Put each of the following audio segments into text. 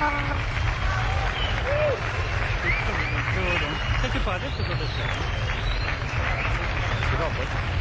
Jordan. Take good. part, this is. Good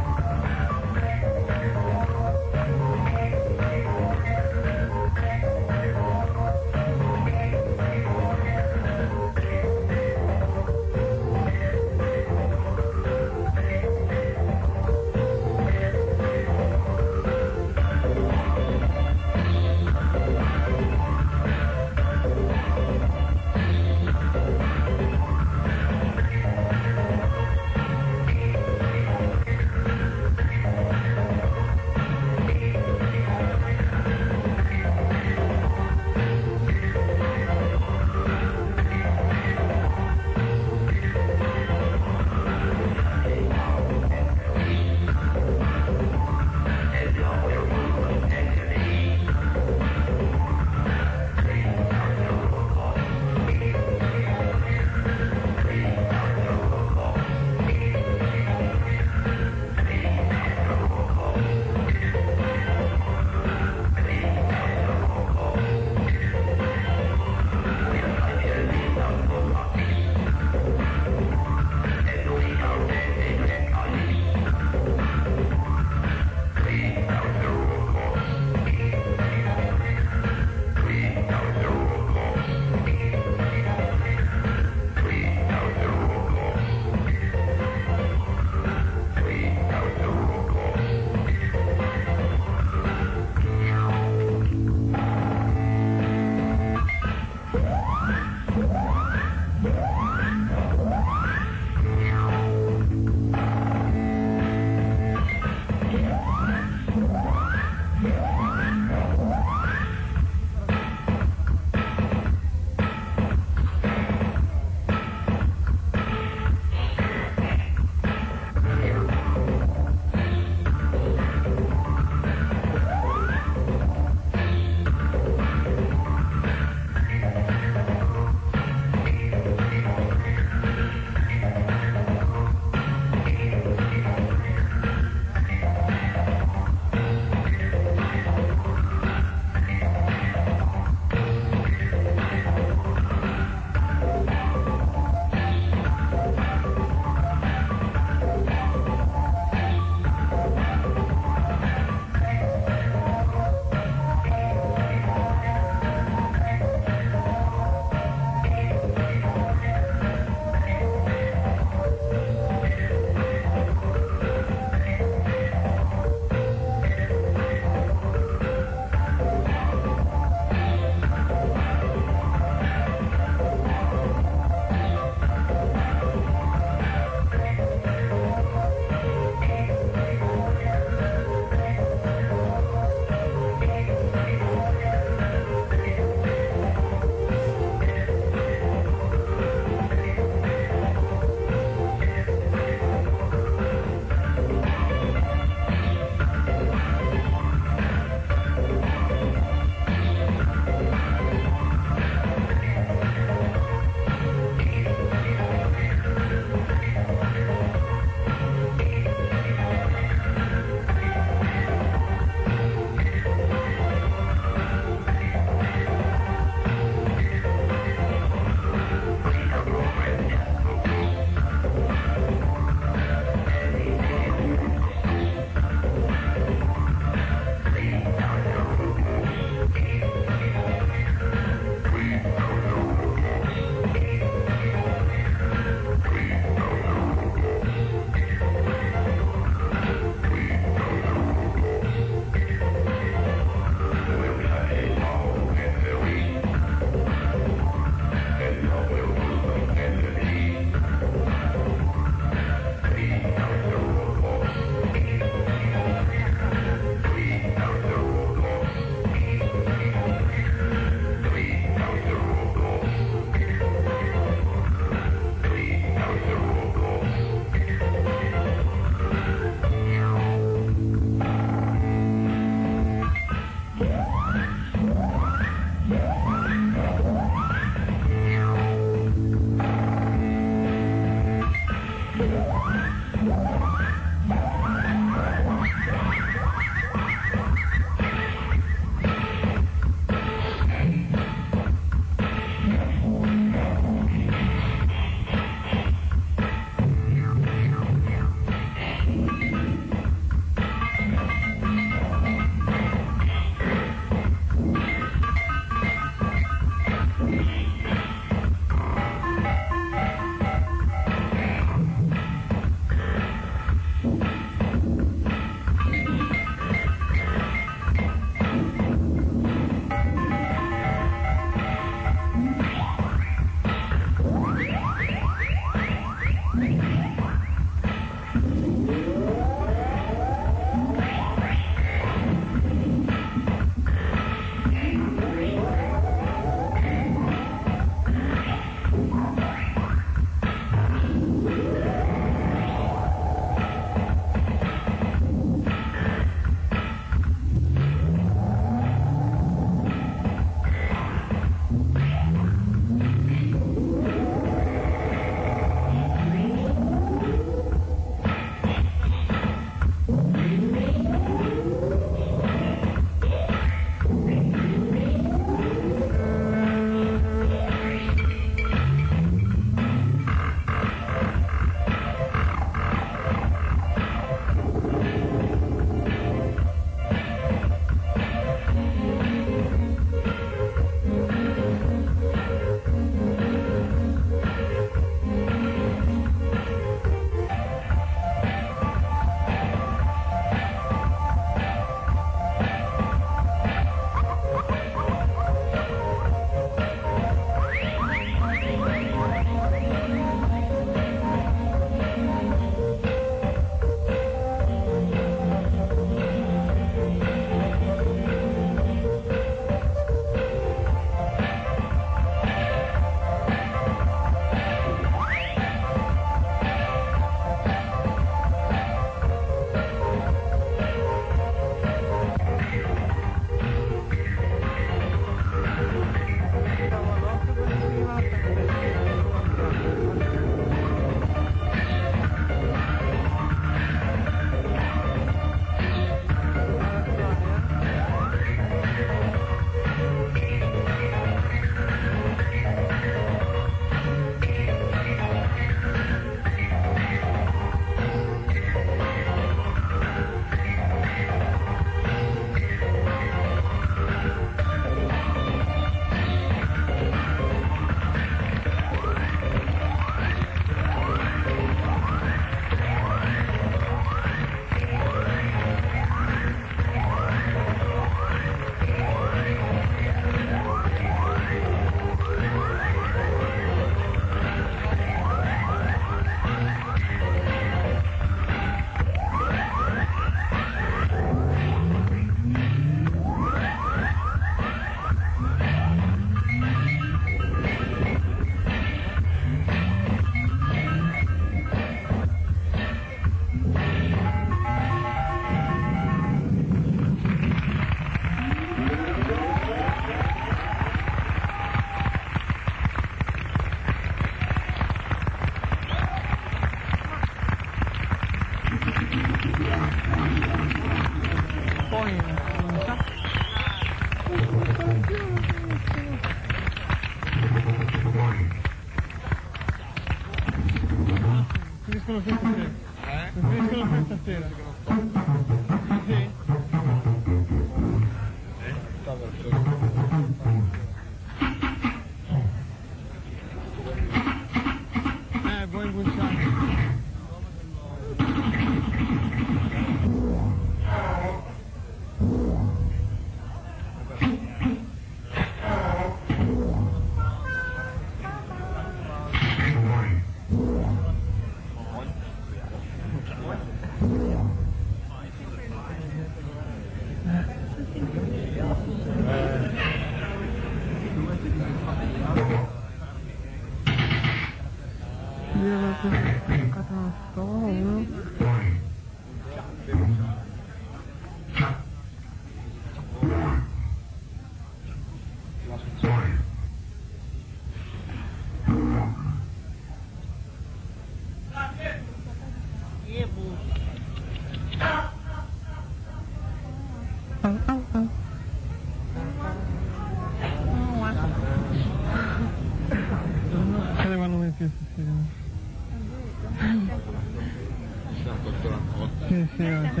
sì, sì.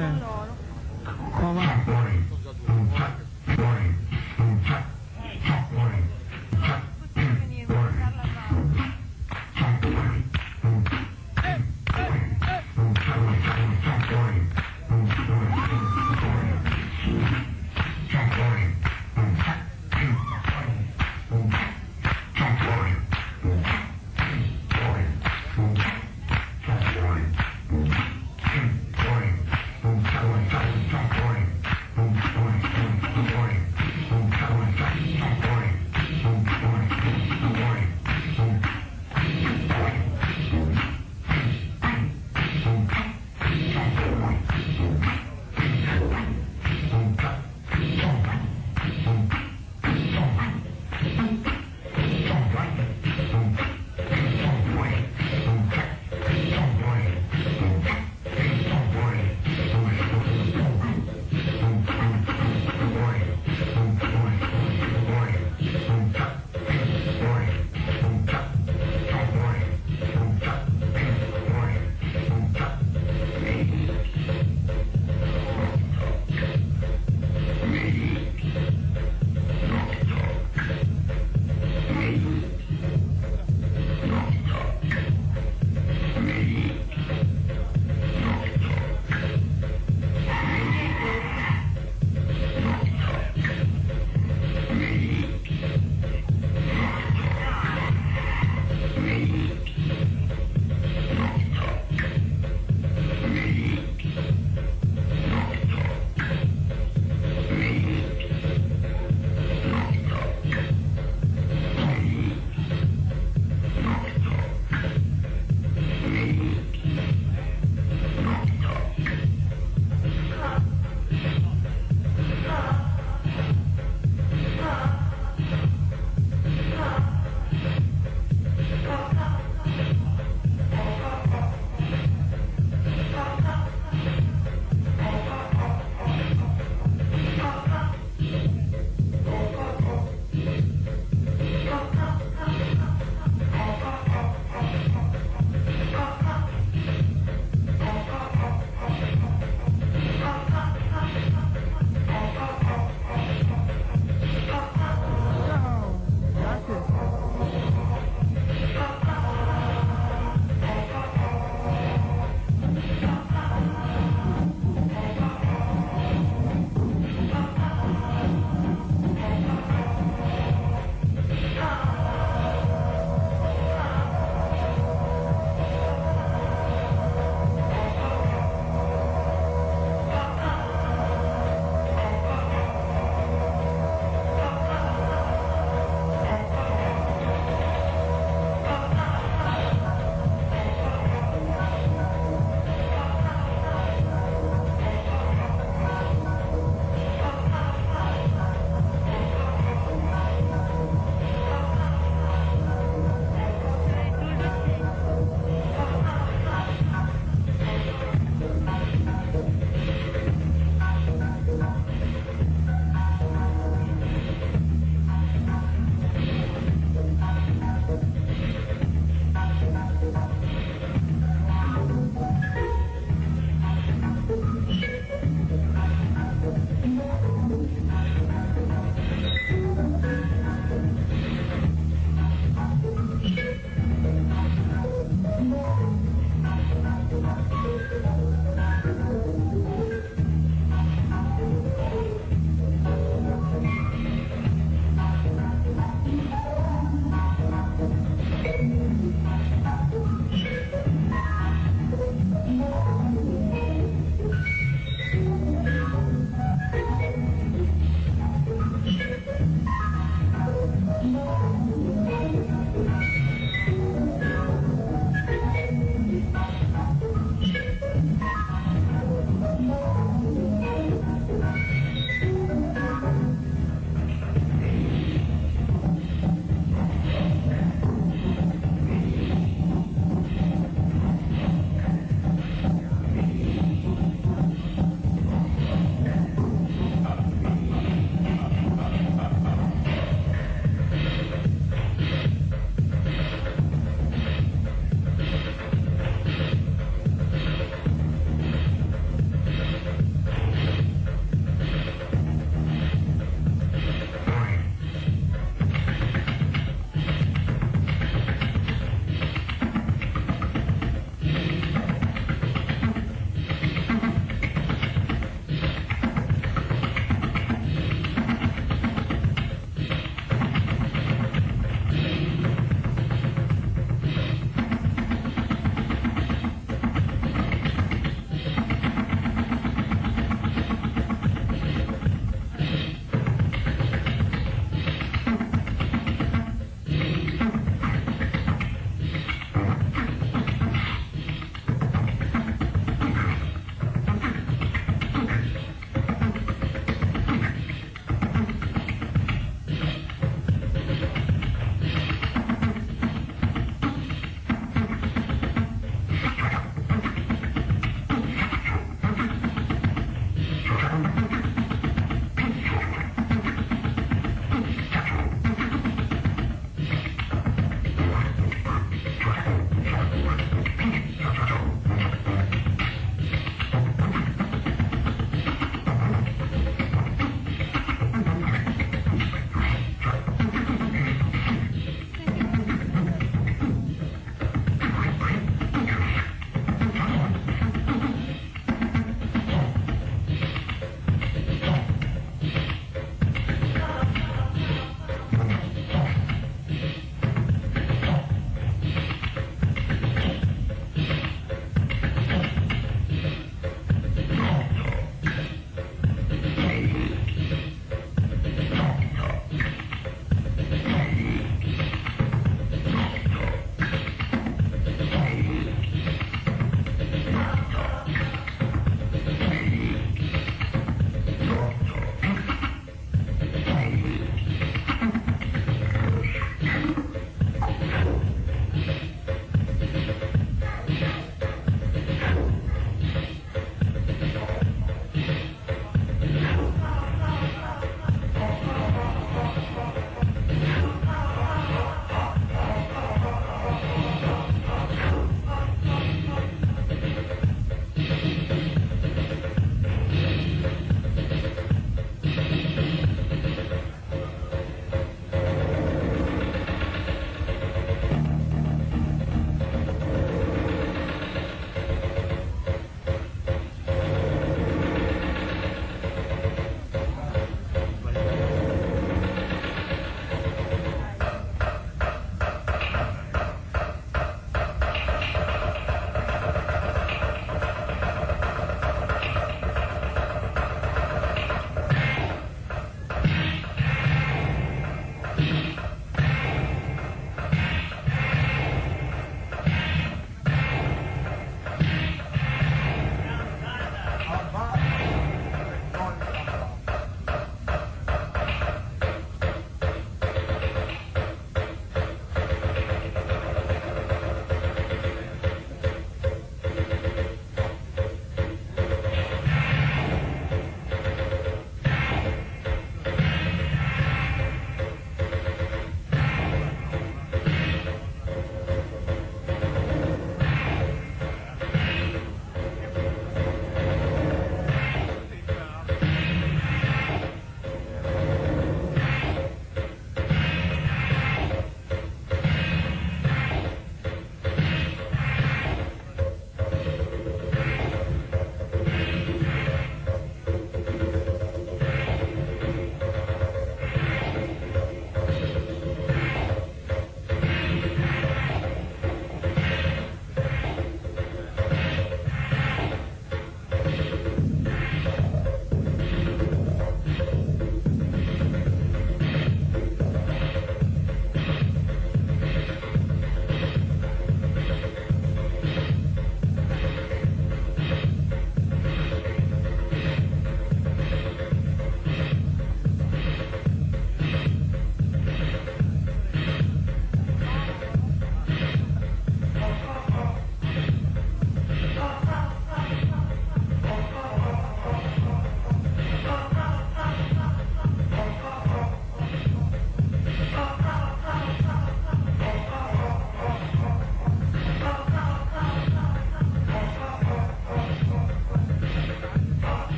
Oh, ma...